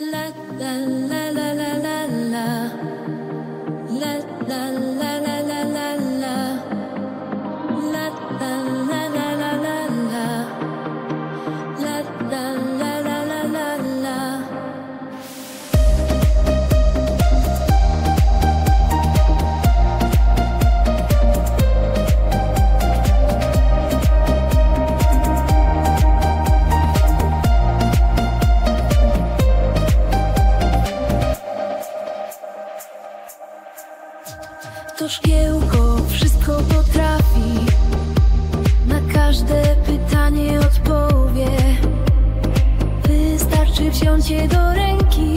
La la la szkiełko wszystko potrafi. Na każde pytanie odpowie. Wystarczy wziąć je do ręki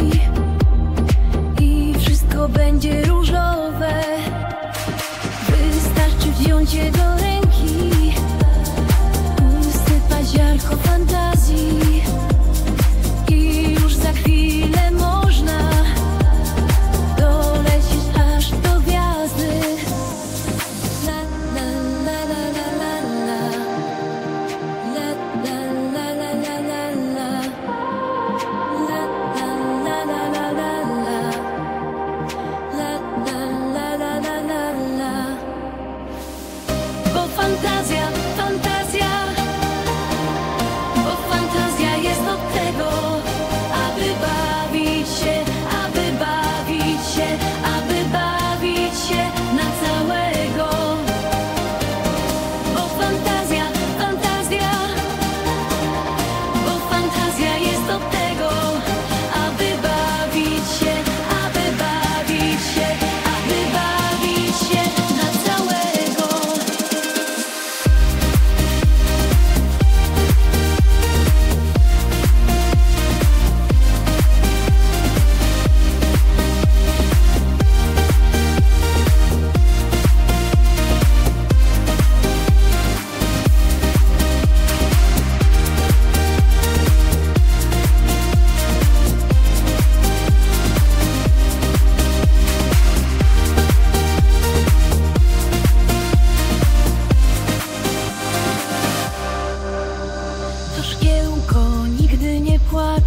I wszystko będzie różowe. Wystarczy wziąć je do ręki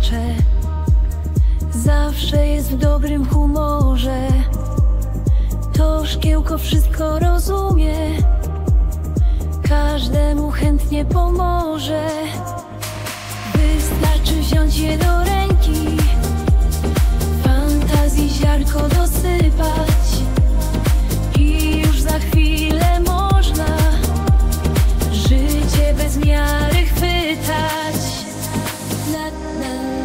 płacze Zawsze jest w dobrym humorze. To szkiełko wszystko rozumie Każdemu chętnie pomoże. Wystarczy wziąć je do ręki Fantazji ziarko dosypać. I już za chwilę można Życie bez miary chwytać. Na, na.